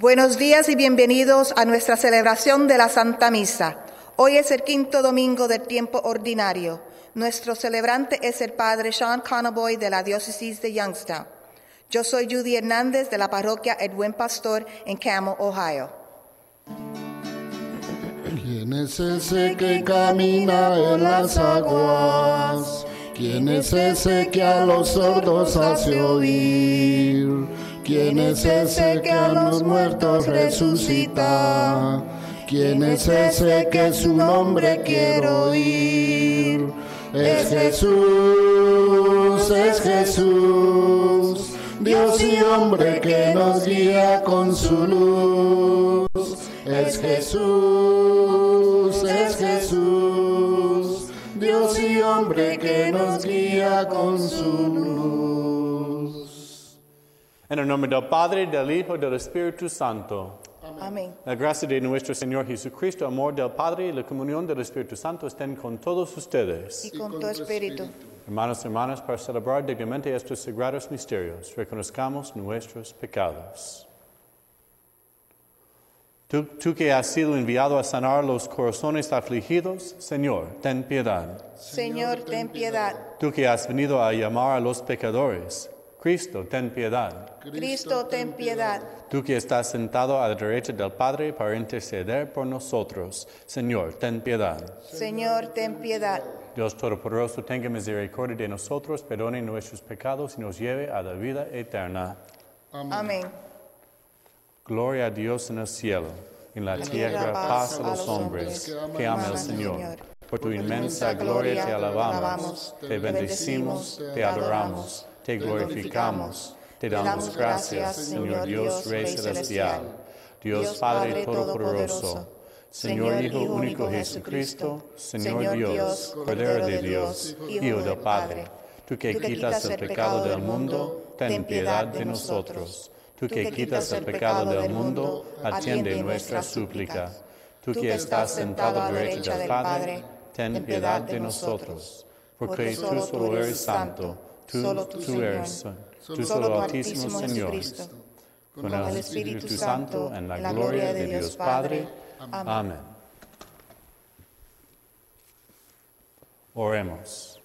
Buenos días y bienvenidos a nuestra celebración de la Santa Misa. Hoy es el quinto domingo del tiempo ordinario. Nuestro celebrante es el Padre Sean Conaboy de la Diócesis de Youngstown. Yo soy Judy Hernández de la parroquia El Buen Pastor en Camel, Ohio. ¿Quién es ese que camina en las aguas? ¿Quién es ese que a los sordos hace oír? ¿Quién es ese que a los muertos resucita? ¿Quién es ese que su nombre quiero oír? Es Jesús, es Jesús, Dios y hombre que nos guía con su luz. Es Jesús, es Jesús, Dios y hombre que nos guía con su luz. En el nombre del Padre, del Hijo y del Espíritu Santo. Amén. La gracia de nuestro Señor Jesucristo, amor del Padre y la comunión del Espíritu Santo estén con todos ustedes. Y con tu espíritu. Hermanos y hermanas, para celebrar dignamente estos sagrados misterios, reconozcamos nuestros pecados. Tú, tú que has sido enviado a sanar los corazones afligidos, Señor, ten piedad. Señor, ten piedad. Tú que has venido a llamar a los pecadores, Cristo, ten piedad. Cristo, ten piedad. Tú que estás sentado a la derecha del Padre para interceder por nosotros, Señor, ten piedad. Señor, ten piedad. Dios Todopoderoso, tenga misericordia de nosotros, perdone nuestros pecados y nos lleve a la vida eterna. Amén. Gloria a Dios en el cielo, en la tierra paz a los hombres que aman al Señor. Por tu inmensa gloria te alabamos, te bendecimos, te adoramos, te glorificamos, te damos gracias, Señor Dios Rey Celestial, Dios Padre Todopoderoso, Señor Hijo único Jesucristo, Señor Dios, Cordero de Dios, Hijo del Padre, tú que quitas el pecado del mundo, ten piedad de nosotros. Tú que quitas el pecado del mundo, atiende nuestra súplica. Tú que estás sentado a la derecha del Padre, ten piedad de nosotros. Porque tú solo eres santo, tú, tú eres, tú solo Altísimo Señor, con el Espíritu Santo en la gloria de Dios Padre. Amén. Oremos.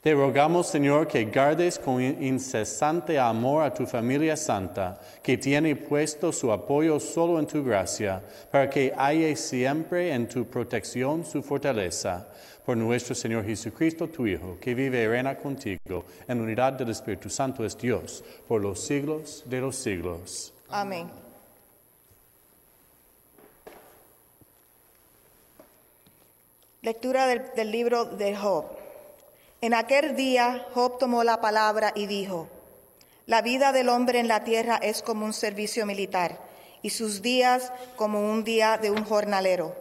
Te rogamos, Señor, que guardes con incesante amor a tu familia santa, que tiene puesto su apoyo solo en tu gracia, para que haya siempre en tu protección su fortaleza. Por nuestro Señor Jesucristo, tu Hijo, que vive y reina contigo, en unidad del Espíritu Santo es Dios, por los siglos de los siglos. Amén. Lectura del, del libro de Job. En aquel día Job tomó la palabra y dijo, La vida del hombre en la tierra es como un servicio militar y sus días como un día de un jornalero.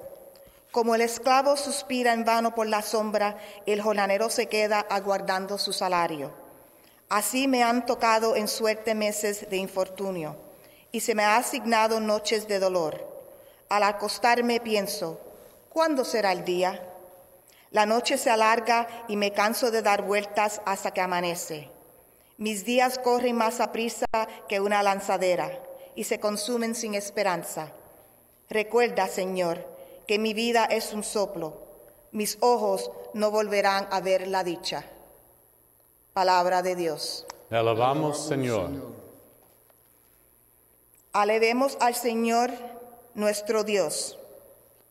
Como el esclavo suspira en vano por la sombra, el jornalero se queda aguardando su salario. Así me han tocado en suerte meses de infortunio y se me ha asignado noches de dolor. Al acostarme pienso, ¿cuándo será el día? La noche se alarga y me canso de dar vueltas hasta que amanece. Mis días corren más a prisa que una lanzadera y se consumen sin esperanza. Recuerda, Señor, que mi vida es un soplo. Mis ojos no volverán a ver la dicha. Palabra de Dios. Te alabamos, Señor. Alevemos al Señor nuestro Dios.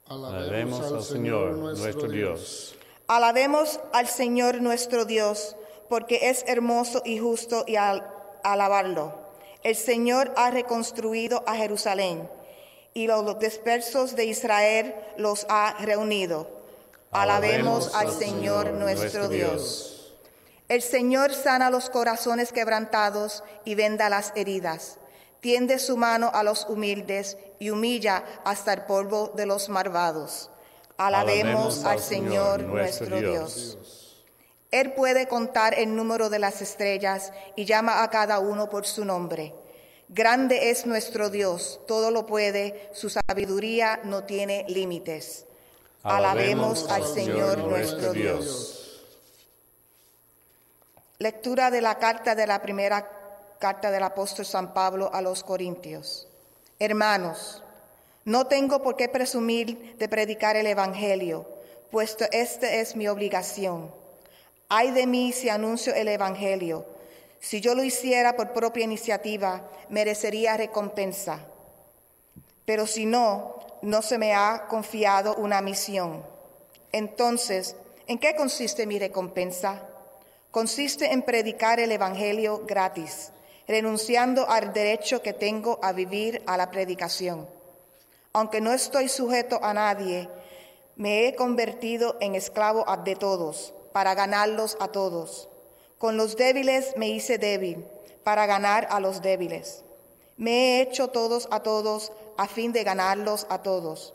Alabemos al Señor, nuestro Dios. Alabemos al Señor nuestro Dios, porque es hermoso y justo y al alabarlo. El Señor ha reconstruido a Jerusalén y los dispersos de Israel los ha reunido. Alabemos al Señor nuestro Dios. El Señor sana los corazones quebrantados y venda las heridas. Tiende su mano a los humildes y humilla hasta el polvo de los malvados. Alabemos al Señor nuestro Dios. Él puede contar el número de las estrellas y llama a cada uno por su nombre. Grande es nuestro Dios, todo lo puede, su sabiduría no tiene límites. Alabemos al Señor nuestro Dios. Lectura de la carta de la primera carta del apóstol San Pablo a los Corintios. Hermanos, no tengo por qué presumir de predicar el Evangelio, puesto esta es mi obligación. Ay de mí si anuncio el Evangelio. Si yo lo hiciera por propia iniciativa, merecería recompensa. Pero si no, no se me ha confiado una misión. Entonces, ¿en qué consiste mi recompensa? Consiste en predicar el Evangelio gratis, renunciando al derecho que tengo a vivir a la predicación. Aunque no estoy sujeto a nadie, me he convertido en esclavo de todos, para ganarlos a todos. Con los débiles me hice débil, para ganar a los débiles. Me he hecho todos a todos, a fin de ganarlos a todos.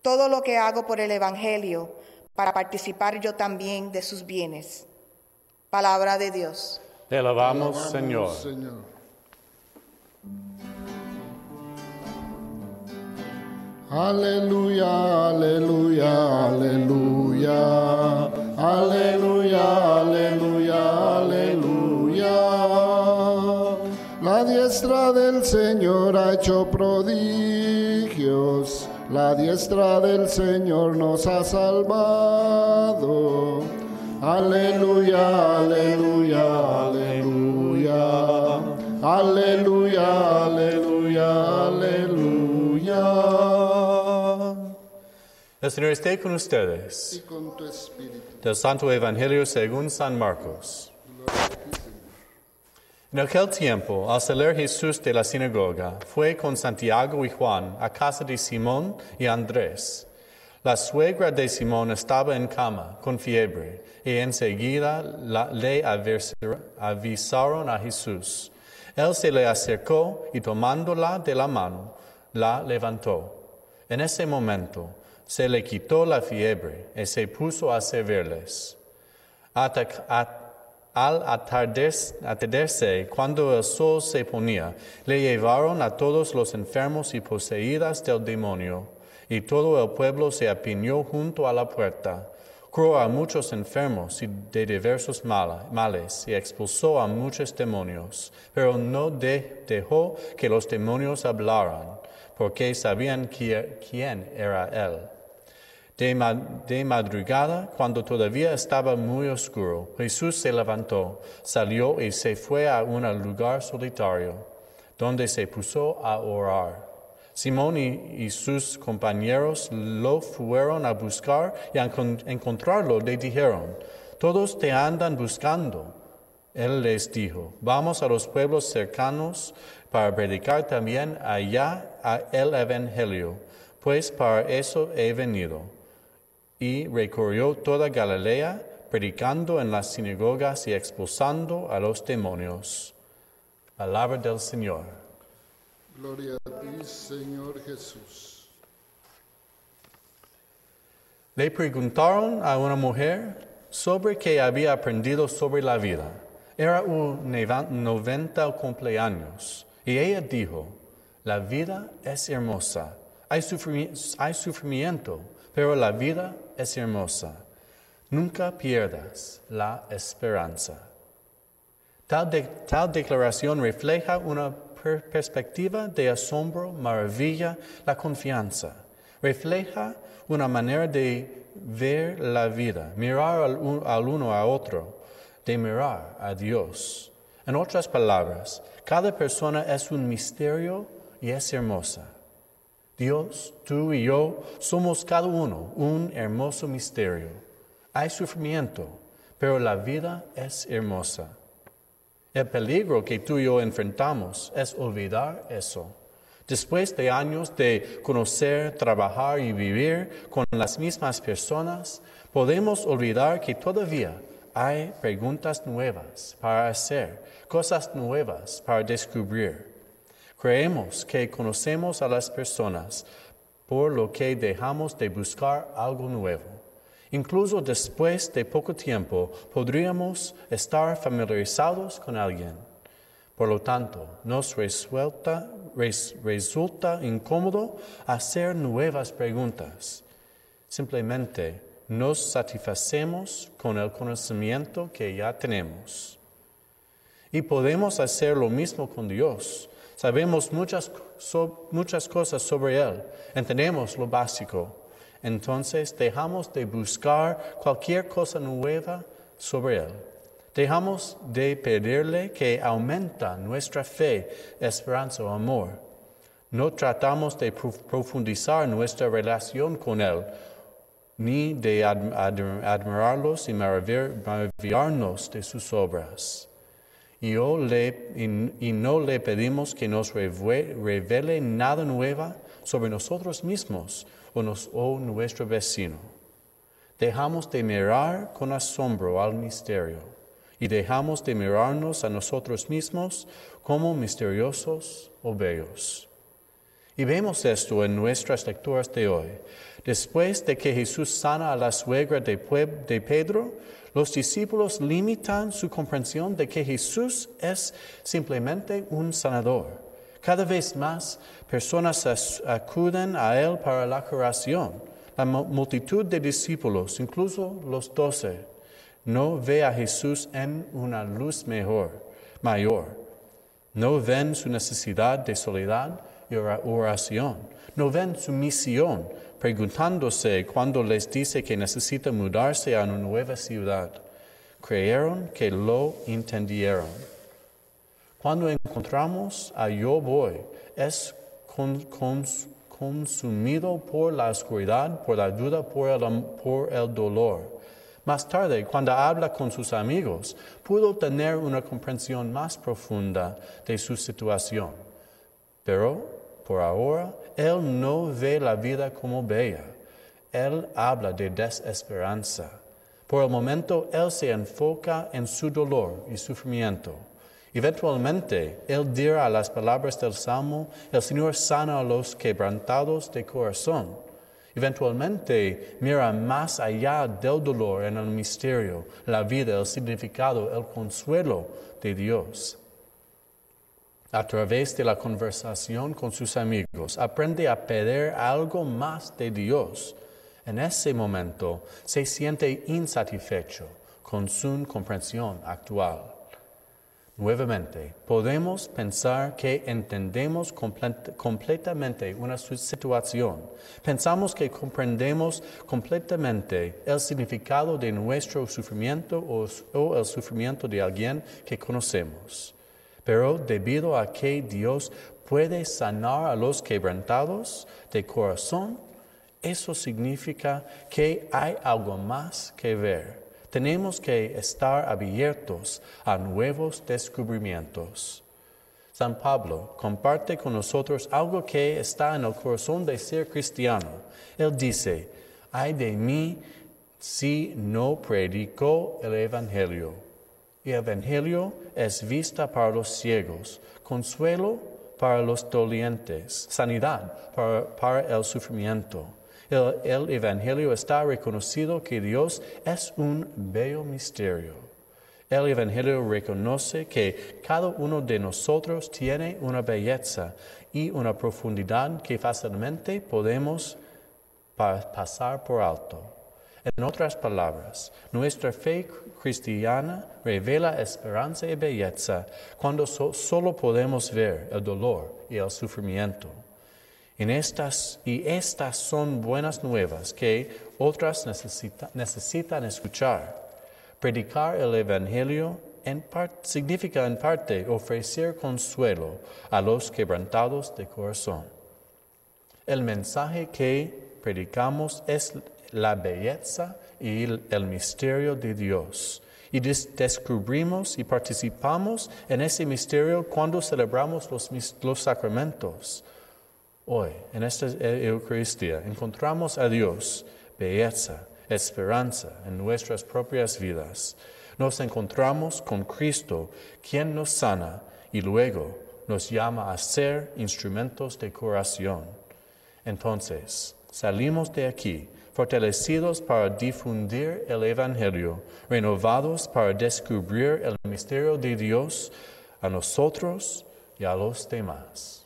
Todo lo que hago por el Evangelio, para participar yo también de sus bienes. Palabra de Dios. Te alabamos, Señor. Aleluya, aleluya, aleluya, aleluya, aleluya, aleluya. La diestra del Señor ha hecho prodigios, la diestra del Señor nos ha salvado. Aleluya, aleluya, aleluya, aleluya, aleluya, aleluya. El Señor esté con ustedes. Y con tu espíritu. Del Santo Evangelio según San Marcos. En aquel tiempo, al salir Jesús de la sinagoga, fue con Santiago y Juan a casa de Simón y Andrés. La suegra de Simón estaba en cama, con fiebre, y enseguida le avisar- avisaron a Jesús. Él se le acercó y tomándola de la mano, la levantó. En ese momento se le quitó la fiebre y se puso a servirles. Al atardec- atardecer, cuando el sol se ponía, le llevaron a todos los enfermos y poseídas del demonio, y todo el pueblo se apiñó junto a la puerta. Curó a muchos enfermos y de diversos males y expulsó a muchos demonios, pero no de- dejó que los demonios hablaran, porque sabían qui- quién era él. De, de madrugada, cuando todavía estaba muy oscuro, Jesús se levantó, salió y se fue a un lugar solitario, donde se puso a orar. Simón y, sus compañeros lo fueron a buscar y al con- encontrarlo le dijeron, todos te andan buscando. Él les dijo, vamos a los pueblos cercanos para predicar también allá a el Evangelio, pues para eso he venido. Y recorrió toda Galilea, predicando en las sinagogas y expulsando a los demonios. Palabra del Señor. Gloria a ti, Señor Jesús. Le preguntaron a una mujer sobre qué había aprendido sobre la vida. Era un neva- 90 cumpleaños y ella dijo, la vida es hermosa, hay, sufrimi- hay sufrimiento, pero la vida es hermosa. Nunca pierdas la esperanza. Tal declaración refleja una per- perspectiva de asombro, maravilla, la confianza. Refleja una manera de ver la vida, mirar al, al uno a otro, de mirar a Dios. En otras palabras, cada persona es un misterio y es hermosa. Dios, tú y yo somos cada uno un hermoso misterio. Hay sufrimiento, pero la vida es hermosa. El peligro que tú y yo enfrentamos es olvidar eso. Después de años de conocer, trabajar y vivir con las mismas personas, podemos olvidar que todavía hay preguntas nuevas para hacer, cosas nuevas para descubrir. Creemos que conocemos a las personas, por lo que dejamos de buscar algo nuevo. Incluso después de poco tiempo podríamos estar familiarizados con alguien. Por lo tanto, nos resulta, res- resulta incómodo hacer nuevas preguntas. Simplemente nos satisfacemos con el conocimiento que ya tenemos. Y podemos hacer lo mismo con Dios. Sabemos muchas, muchas cosas sobre Él, entendemos lo básico. Entonces dejamos de buscar cualquier cosa nueva sobre Él. Dejamos de pedirle que aumenta nuestra fe, esperanza o amor. No tratamos de profundizar nuestra relación con Él, ni de admirarlos y maravillarnos de sus obras. Y, no le pedimos que nos revele nada nuevo sobre nosotros mismos o nuestro vecino. Dejamos de mirar con asombro al misterio y dejamos de mirarnos a nosotros mismos como misteriosos o bellos. Y vemos esto en nuestras lecturas de hoy. Después de que Jesús sana a la suegra de, Pedro, los discípulos limitan su comprensión de que Jesús es simplemente un sanador. Cada vez más personas acuden a Él para la curación. La multitud de discípulos, incluso los doce, no ve a Jesús en una luz mejor, mayor. No ven su necesidad de soledad y oración. No ven su misión preguntándose cuando les dice que necesita mudarse a una nueva ciudad. Creyeron que lo entendieron. Cuando encontramos a yo voy, es consumido por la oscuridad, por la duda, por el, dolor. Más tarde, cuando habla con sus amigos, pudo tener una comprensión más profunda de su situación. Pero, por ahora, él no ve la vida como bella. Él habla de desesperanza. Por el momento, Él se enfoca en su dolor y sufrimiento. Eventualmente, Él dirá las palabras del Salmo, el Señor sana a los quebrantados de corazón. Eventualmente, mira más allá del dolor en el misterio, la vida, el significado, el consuelo de Dios a través de la conversación con sus amigos, aprende a pedir algo más de Dios. En ese momento se siente insatisfecho con su comprensión actual. Nuevamente, podemos pensar que entendemos completamente una situación. Pensamos que comprendemos completamente el significado de nuestro sufrimiento o el sufrimiento de alguien que conocemos. Pero debido a que Dios puede sanar a los quebrantados de corazón, eso significa que hay algo más que ver. Tenemos que estar abiertos a nuevos descubrimientos. San Pablo comparte con nosotros algo que está en el corazón de ser cristiano. Él dice, ay de mí si no predico el Evangelio y Evangelio es vista para los ciegos, consuelo para los dolientes, sanidad para, el sufrimiento. El, el, Evangelio está reconocido que Dios es un bello misterio. El Evangelio reconoce que cada uno de nosotros tiene una belleza y una profundidad que fácilmente podemos pasar por alto. En otras palabras, nuestra fe cristiana revela esperanza y belleza cuando solo podemos ver el dolor y el sufrimiento. Estas, y estas son buenas nuevas que otras necesitan escuchar. Predicar el Evangelio significa en parte ofrecer consuelo a los quebrantados de corazón. El mensaje que predicamos es la belleza y el misterio de Dios. Y descubrimos y participamos en ese misterio cuando celebramos los, los sacramentos. Hoy, en esta Eucaristía, encontramos a Dios, belleza, esperanza en nuestras propias vidas. Nos encontramos con Cristo, quien nos sana y luego nos llama a ser instrumentos de curación. Entonces, salimos de aquí fortalecidos para difundir el Evangelio, renovados para descubrir el misterio de Dios a nosotros y a los demás.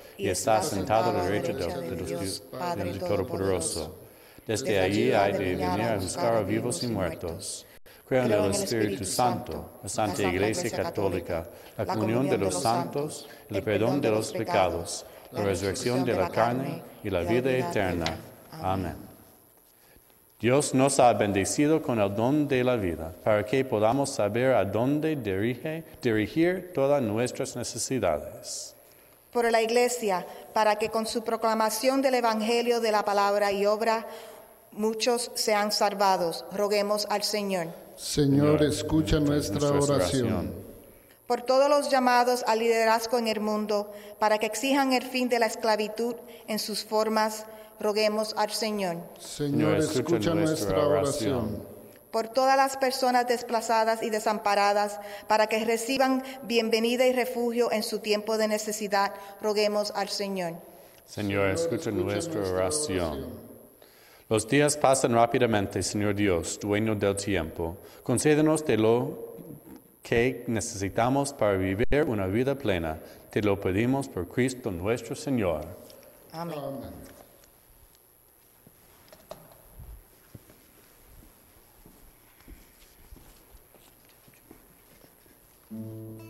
y está sentado a la derecha del, del, del Todopoderoso. Desde allí hay de venir a buscar a vivos y muertos. Creo en el Espíritu Santo, la Santa Iglesia Católica, la comunión de los santos, el perdón de los pecados, la resurrección de la carne y la vida eterna. Amén. Dios nos ha bendecido con el don de la vida, para que podamos saber a dónde dirige, dirigir todas nuestras necesidades. Por la Iglesia, para que con su proclamación del Evangelio de la palabra y obra muchos sean salvados. Roguemos al Señor. Señor, escucha nuestra oración. Por todos los llamados al liderazgo en el mundo, para que exijan el fin de la esclavitud en sus formas, roguemos al Señor. Señor, escucha nuestra oración. Por todas las personas desplazadas y desamparadas, para que reciban bienvenida y refugio en su tiempo de necesidad, roguemos al Señor. Señor, escucha nuestra oración. Los días pasan rápidamente, Señor Dios, dueño del tiempo. Concédenos de lo que necesitamos para vivir una vida plena. Te lo pedimos por Cristo nuestro Señor. Amén. Mm-hmm.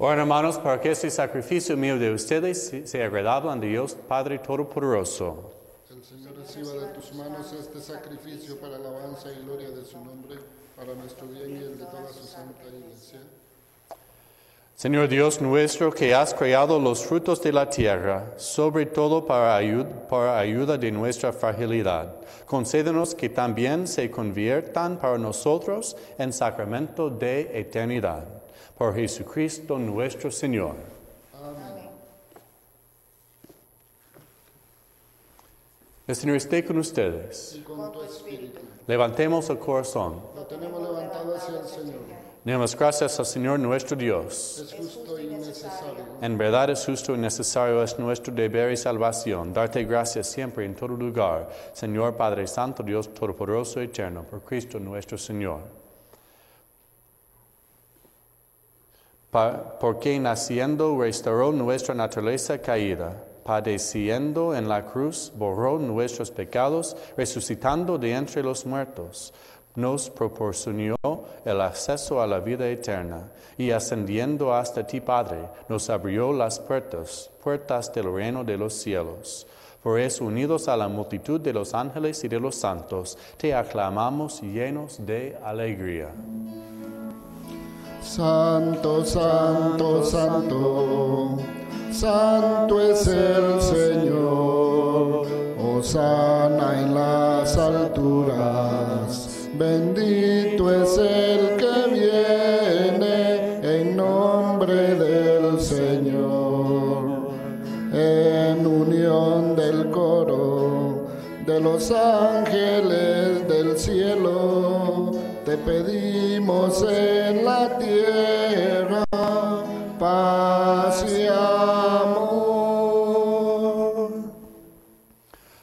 Ahora, hermanos, para que este sacrificio mío de ustedes sea agradable ante Dios Padre Todopoderoso. El Señor reciba de tus manos este sacrificio para alabanza y gloria de su nombre, para nuestro bien y el de toda su santa iglesia. Señor Dios nuestro, que has creado los frutos de la tierra, sobre todo para, ayud para ayuda de nuestra fragilidad, concédenos que también se conviertan para nosotros en sacramento de eternidad. Por Jesucristo nuestro Señor. Amén. El Señor esté con ustedes. Y con tu espíritu. Levantemos el corazón. Lo tenemos levantado hacia el Señor. Demos gracias al Señor nuestro Dios. Es justo y necesario. En verdad es justo y necesario, es nuestro deber y salvación, darte gracias siempre en todo lugar, Señor Padre Santo, Dios Todopoderoso y Eterno, por Cristo nuestro Señor. Porque naciendo restauró nuestra naturaleza caída, padeciendo en la cruz, borró nuestros pecados, resucitando de entre los muertos nos proporcionó el acceso a la vida eterna y ascendiendo hasta ti, Padre, nos abrió las puertas, puertas del reino de los cielos. Por eso, unidos a la multitud de los ángeles y de los santos, te aclamamos llenos de alegría. Santo, santo, santo, santo es el Señor, Osana en las alturas, bendito es el que viene en nombre del Señor, en unión del coro de los ángeles del cielo te pedimos en la tierra paz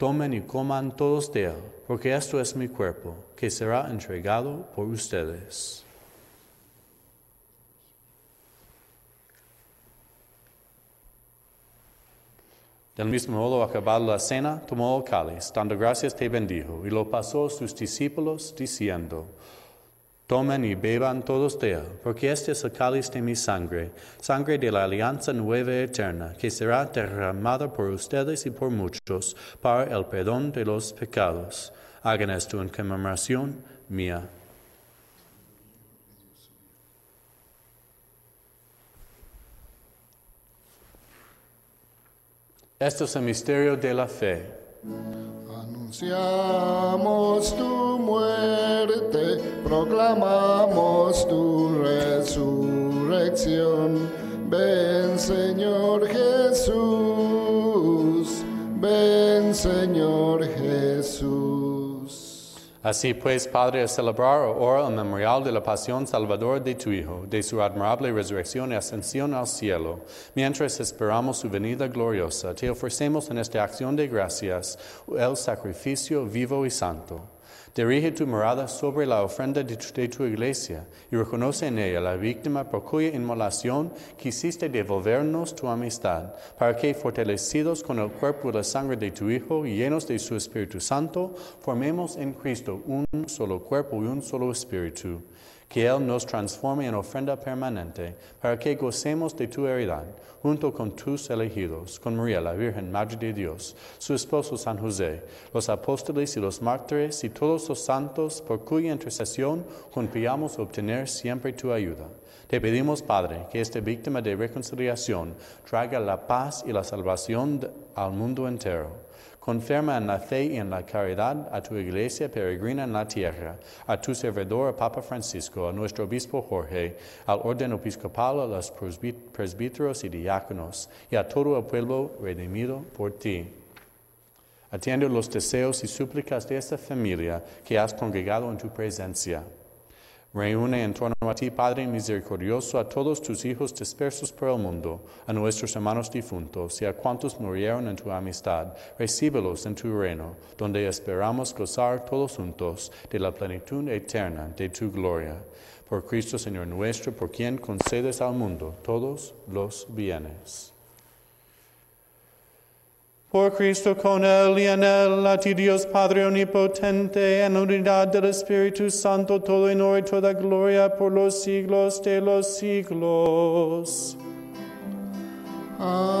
Tomen y coman todos de él, porque esto es mi cuerpo, que será entregado por ustedes. Del mismo modo, acabada la cena, tomó el cáliz, dando gracias te bendijo, y lo pasó a sus discípulos, diciendo, Tomen y beban todos de él, porque este es el cáliz de mi sangre, sangre de la alianza nueva eterna, que será derramada por ustedes y por muchos para el perdón de los pecados. Hagan esto en conmemoración mía. Esto es el misterio de la fe. Anunciamos tu muerte, proclamamos tu resurrección. Ven Señor Jesús, ven Señor Jesús. Así pues, Padre, a celebrar ahora el memorial de la pasión salvadora de tu Hijo, de su admirable resurrección y ascensión al cielo, mientras esperamos su venida gloriosa, te ofrecemos en esta acción de gracias el sacrificio vivo y santo. Dirige tu mirada sobre la ofrenda de tu, de iglesia y reconoce en ella la víctima por cuya inmolación quisiste devolvernos tu amistad, para que, fortalecidos con el cuerpo y la sangre de tu Hijo llenos de su Espíritu Santo, formemos en Cristo un solo cuerpo y un solo espíritu. Que Él nos transforme en ofrenda permanente, para que gocemos de tu heredad, junto con tus elegidos, con María, la Virgen Madre de Dios, su esposo San José, los apóstoles y los mártires y todos los santos, por cuya intercesión confiamos obtener siempre tu ayuda. Te pedimos, Padre, que esta víctima de reconciliación traiga la paz y la salvación al mundo entero. Confirma en la fe y en la caridad a tu iglesia peregrina en la tierra, a tu servidor Papa Francisco, a nuestro obispo Jorge, al orden episcopal, a los presbíteros y diáconos, y a todo el pueblo redimido por ti. Atiende los deseos y súplicas de esta familia que has congregado en tu presencia. Reúne en torno a ti, Padre misericordioso, a todos tus hijos dispersos por el mundo, a nuestros hermanos difuntos y a cuantos murieron en tu amistad. Recíbelos en tu reino, donde esperamos gozar todos juntos de la plenitud eterna de tu gloria. Por Cristo Señor nuestro, por quien concedes al mundo todos los bienes. Por Cristo con él y en él, a ti Dios Padre Omnipotente, en unidad del Espíritu Santo, todo honor y toda gloria por los siglos de los siglos. Amén.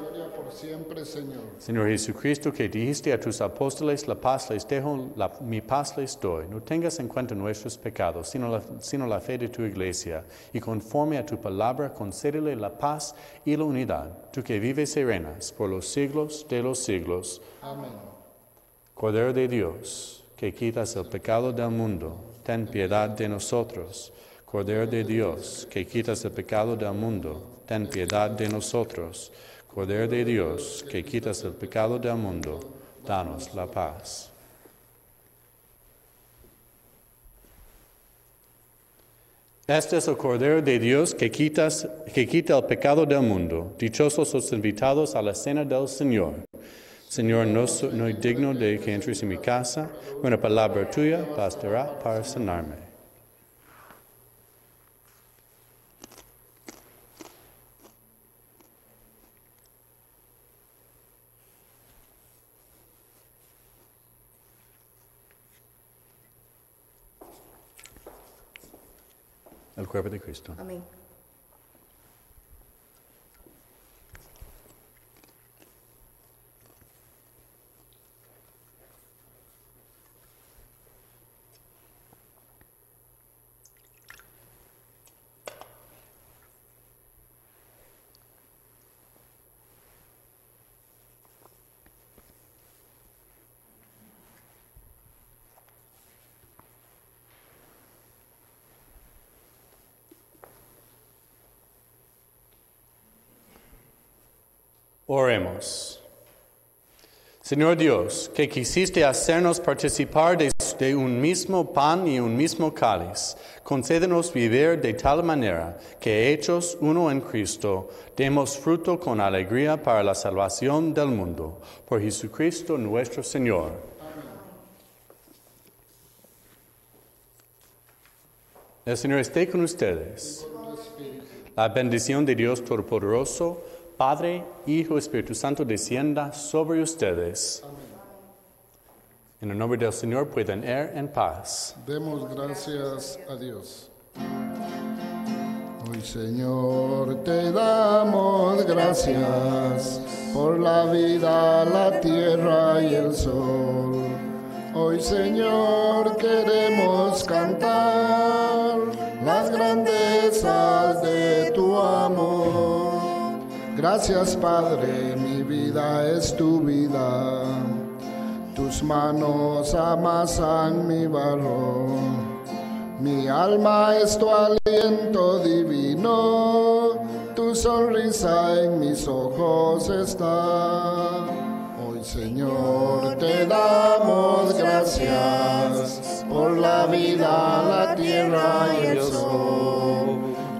por siempre, Señor. Señor Jesucristo, que dijiste a tus apóstoles, la paz les dejo, la- mi paz les doy. No tengas en cuenta nuestros pecados, sino la, sino la fe de tu iglesia. Y conforme a tu palabra, concédele la paz y la unidad. Tú que vives y reinas por los siglos de los siglos. Amén. Cordero de Dios, que quitas el pecado del mundo, ten piedad de nosotros. Cordero de Dios, que quitas el pecado del mundo, ten piedad de nosotros. Cordero de Dios, que quitas el pecado del mundo, danos la paz. Este es el Cordero de Dios que, quitas, que quita el pecado del mundo. Dichosos los invitados a la cena del Señor. Señor, no soy no digno de que entres en mi casa. Una palabra tuya bastará para sanarme. El cuerpo de Cristo. Amén. Oremos. Señor Dios, que quisiste hacernos participar de, un mismo pan y un mismo cáliz, concédenos vivir de tal manera que, hechos uno en Cristo, demos fruto con alegría para la salvación del mundo. Por Jesucristo nuestro Señor. El Señor esté con ustedes. La bendición de Dios Todopoderoso, Padre, Hijo, Espíritu Santo, descienda sobre ustedes. En el nombre del Señor pueden ir en paz. Demos gracias a Dios. Hoy Señor te damos gracias por la vida, la tierra y el sol. Hoy Señor queremos cantar las grandezas Gracias Padre, mi vida es tu vida. Tus manos amasan mi barro. Mi alma es tu aliento divino. Tu sonrisa en mis ojos está. Hoy Señor te damos gracias por la vida, la tierra y el sol.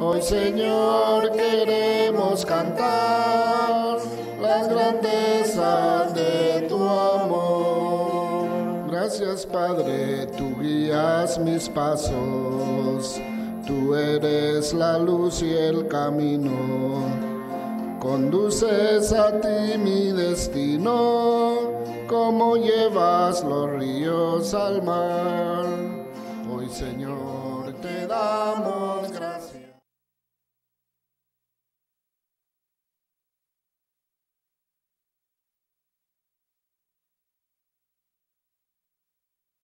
Hoy Señor queremos cantar las grandezas de tu amor. Gracias Padre, tú guías mis pasos, tú eres la luz y el camino. Conduces a ti mi destino, como llevas los ríos al mar. Hoy Señor